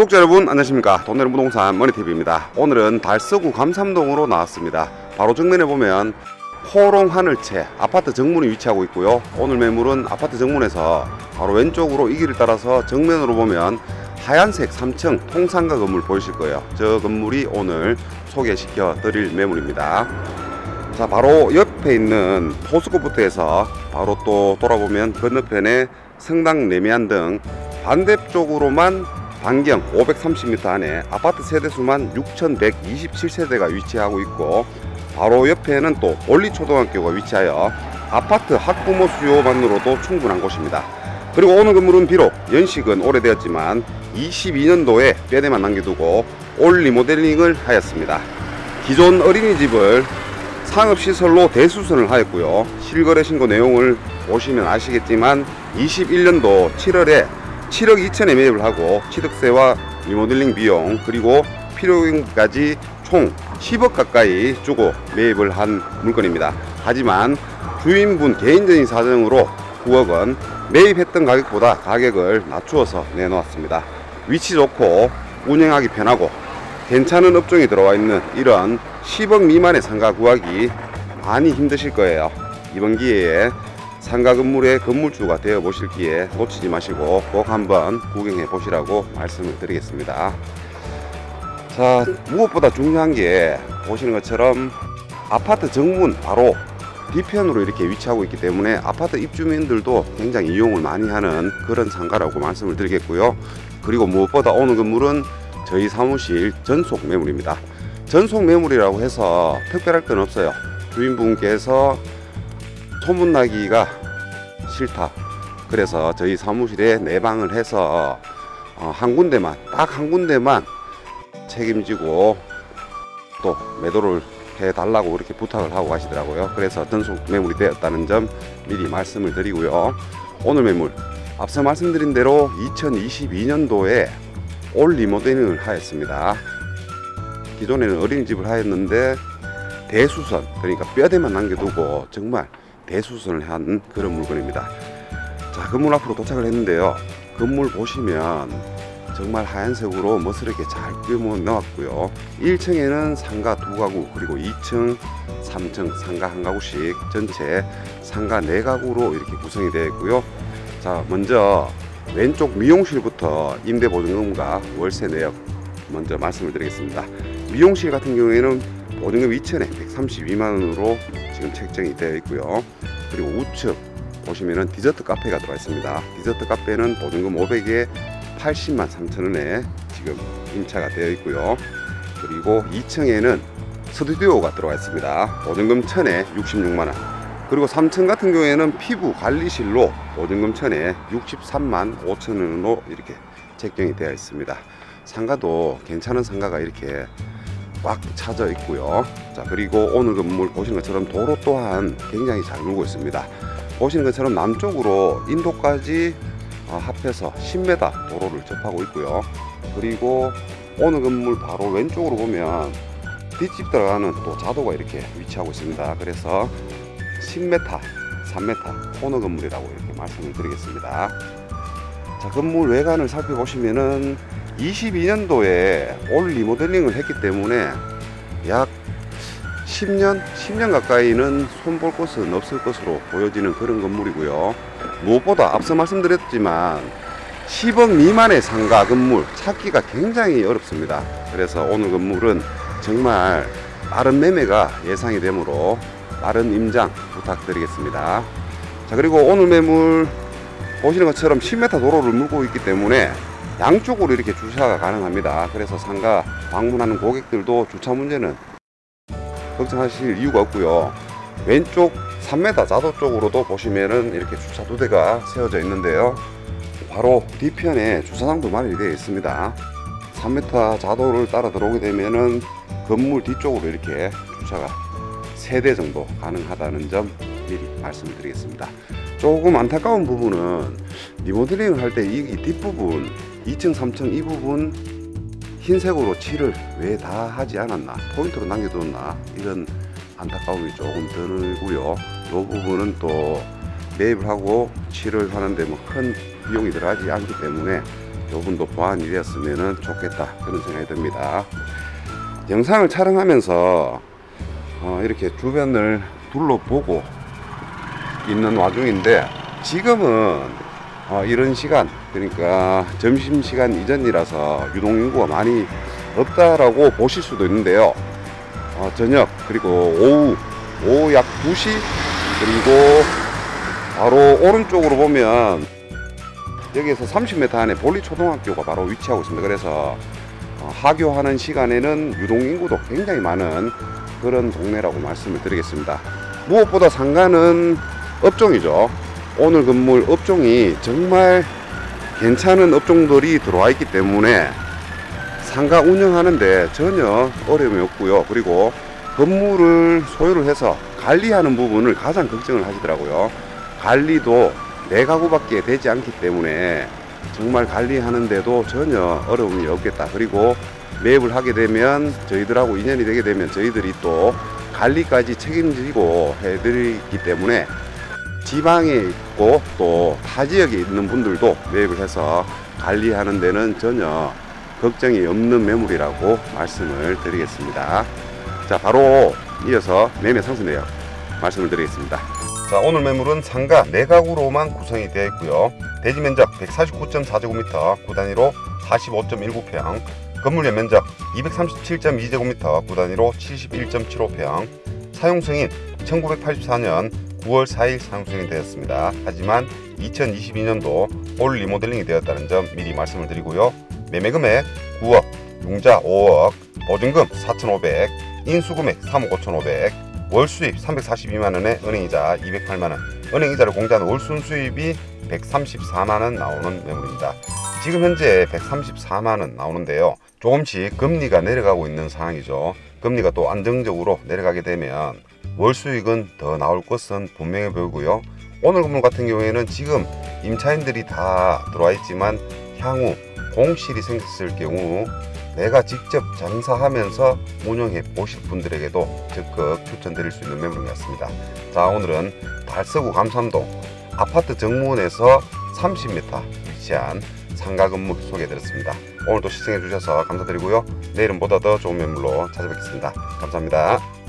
구독자 여러분 안녕하십니까? 돈내는 부동산 머니TV입니다. 오늘은 달서구 감삼동으로 나왔습니다. 바로 정면에 보면 포롱 하늘채 아파트 정문이 위치하고 있고요. 오늘 매물은 아파트 정문에서 바로 왼쪽으로 이 길을 따라서 정면으로 보면 하얀색 3층 통상가 건물 보이실 거예요. 저 건물이 오늘 소개시켜 드릴 매물입니다. 자 바로 옆에 있는 포스코부터 해서 바로 또 돌아보면 건너편에 성당 내미안 등 반대쪽으로만 반경 530m 안에 아파트 세대수만 6,127세대가 위치하고 있고 바로 옆에는 또 올리초등학교가 위치하여 아파트 학부모 수요만으로도 충분한 곳입니다. 그리고 오늘 건물은 비록 연식은 오래되었지만 22년도에 뼈대만 남겨두고 올 리모델링을 하였습니다. 기존 어린이집을 상업시설로 대수선을 하였고요. 실거래 신고 내용을 보시면 아시겠지만 21년도 7월에 7억 2천에 매입을 하고 취득세와 리모델링 비용 그리고 필요금까지 총 10억 가까이 주고 매입을 한 물건입니다. 하지만 주인분 개인적인 사정으로 9억 원 매입했던 가격보다 가격을 낮추어서 내놓았습니다. 위치 좋고 운영하기 편하고 괜찮은 업종이 들어와 있는 이런 10억 미만의 상가 구하기 많이 힘드실 거예요. 이번 기회에 상가 건물의 건물주가 되어 보실 기회 놓치지 마시고 꼭 한번 구경해 보시라고 말씀을 드리겠습니다. 자, 무엇보다 중요한 게 보시는 것처럼 아파트 정문 바로 뒤편으로 이렇게 위치하고 있기 때문에 아파트 입주민들도 굉장히 이용을 많이 하는 그런 상가라고 말씀을 드리겠고요. 그리고 무엇보다 오늘 건물은 저희 사무실 전속 매물입니다. 전속 매물이라고 해서 특별할 건 없어요. 주인분께서 소문나기가 싫다. 그래서 저희 사무실에 내방을 해서 어, 한 군데만 딱 한 군데만 책임지고 또 매도를 해달라고 이렇게 부탁을 하고 가시더라고요. 그래서 전속 매물이 되었다는 점 미리 말씀을 드리고요. 오늘 매물 앞서 말씀드린 대로 2022년도에 올 리모델링을 하였습니다. 기존에는 어린이집을 하였는데 대수선 그러니까 뼈대만 남겨두고 정말 대수선을 한 그런 물건입니다. 자 건물 앞으로 도착을 했는데요. 건물 보시면 정말 하얀색으로 멋스럽게 잘 꾸며 넣었고요. 1층에는 상가 두 가구 그리고 2층, 3층 상가 한 가구씩 전체 상가 네 가구로 이렇게 구성이 되어 있고요. 자 먼저 왼쪽 미용실부터 임대보증금과 월세 내역 먼저 말씀을 드리겠습니다. 미용실 같은 경우에는 보증금 2천에 132만 원으로 지금 책정이 되어 있고요. 그리고 우측 보시면은 디저트 카페가 들어가 있습니다. 디저트 카페는 보증금 500에 80만 3천 원에 지금 임차가 되어 있고요. 그리고 2층에는 스튜디오가 들어가 있습니다. 보증금 1000에 66만 원. 그리고 3층 같은 경우에는 피부 관리실로 보증금 1000에 63만 5천 원으로 이렇게 책정이 되어 있습니다. 상가도 괜찮은 상가가 이렇게 꽉 차져 있고요. 자 그리고 오늘 건물 보시는 것처럼 도로 또한 굉장히 잘 물고 있습니다. 보시는 것처럼 남쪽으로 인도까지 어, 합해서 10m 도로를 접하고 있고요. 그리고 오늘 건물 바로 왼쪽으로 보면 뒷집 들어가는 또 자도가 이렇게 위치하고 있습니다. 그래서 10m, 3m 코너 건물이라고 이렇게 말씀을 드리겠습니다. 자 건물 외관을 살펴보시면은 22년도에 올 리모델링을 했기 때문에 약 10년, 10년 가까이는 손볼 것은 없을 것으로 보여지는 그런 건물이고요. 무엇보다 앞서 말씀드렸지만 10억 미만의 상가 건물 찾기가 굉장히 어렵습니다. 그래서 오늘 건물은 정말 빠른 매매가 예상이 되므로 빠른 임장 부탁드리겠습니다. 자 그리고 오늘 매물 보시는 것처럼 10m 도로를 물고 있기 때문에 양쪽으로 이렇게 주차가 가능합니다. 그래서 상가 방문하는 고객들도 주차 문제는 걱정하실 이유가 없고요. 왼쪽 3m 자도 쪽으로도 보시면은 이렇게 주차 두 대가 세워져 있는데요. 바로 뒤편에 주차장도 마련이 되어 있습니다. 3m 자도를 따라 들어오게 되면은 건물 뒤쪽으로 이렇게 주차가 3대 정도 가능하다는 점 미리 말씀을 드리겠습니다. 조금 안타까운 부분은 리모델링을 할 때 이 뒷부분 2층, 3층 이 부분 흰색으로 칠을 왜 다 하지 않았나 포인트로 남겨뒀나 이런 안타까움이 조금 들고요 이 부분은 또 매입을 하고 칠을 하는데 뭐 큰 비용이 들어가지 않기 때문에 요분도 보완이 되었으면 좋겠다 그런 생각이 듭니다. 영상을 촬영하면서 어, 이렇게 주변을 둘러보고 있는 와중인데 지금은 어, 이런 시간 그러니까 점심 시간 이전이라서 유동 인구가 많이 없다라고 보실 수도 있는데요. 어, 저녁 그리고 오후 오후 약 2시 그리고 바로 오른쪽으로 보면 여기에서 30m 안에 볼리 초등학교가 바로 위치하고 있습니다. 그래서 어, 하교하는 시간에는 유동 인구도 굉장히 많은 그런 동네라고 말씀을 드리겠습니다. 무엇보다 상가는 업종이죠. 오늘 건물 업종이 정말 괜찮은 업종들이 들어와 있기 때문에 상가 운영하는데 전혀 어려움이 없고요. 그리고 건물을 소유를 해서 관리하는 부분을 가장 걱정을 하시더라고요. 관리도 네 가구밖에 되지 않기 때문에 정말 관리하는데도 전혀 어려움이 없겠다. 그리고 매입을 하게 되면 저희들하고 인연이 되게 되면 저희들이 또 관리까지 책임지고 해드리기 때문에 지방에 있고 또 타 지역에 있는 분들도 매입을 해서 관리하는 데는 전혀 걱정이 없는 매물이라고 말씀을 드리겠습니다. 자, 바로 이어서 매매 상승 내역 말씀을 드리겠습니다. 자, 오늘 매물은 상가 4가구로만 구성이 되어 있고요. 대지 면적 149.4제곱미터, 구 단위로 45.19평, 건물 연면적 237.2제곱미터, 구 단위로 71.75평, 사용 승인 1984년 9월 4일 사용 승인이 되었습니다. 하지만 2022년도 올 리모델링이 되었다는 점 미리 말씀을 드리고요. 매매 금액 9억, 융자 5억, 보증금 4,500, 인수금액 3억 5,500, 월 수입 342만 원에 은행이자 208만 원, 은행이자를 공제한 월 순수입이 134만 원 나오는 매물입니다. 지금 현재 134만 원 나오는데요. 조금씩 금리가 내려가고 있는 상황이죠. 금리가 또 안정적으로 내려가게 되면 월 수익은 더 나올 것은 분명해 보이고요. 오늘 건물 같은 경우에는 지금 임차인들이 다 들어와 있지만 향후 공실이 생겼을 경우 내가 직접 장사하면서 운영해 보실 분들에게도 적극 추천드릴 수 있는 같습니다. 자 오늘은 달서구 감삼동 아파트 정문에서 30m 위치한 상가 건물 소개해 드렸습니다. 오늘도 시청해 주셔서 감사드리고요. 내일은 보다 더 좋은 매물로 찾아뵙겠습니다. 감사합니다.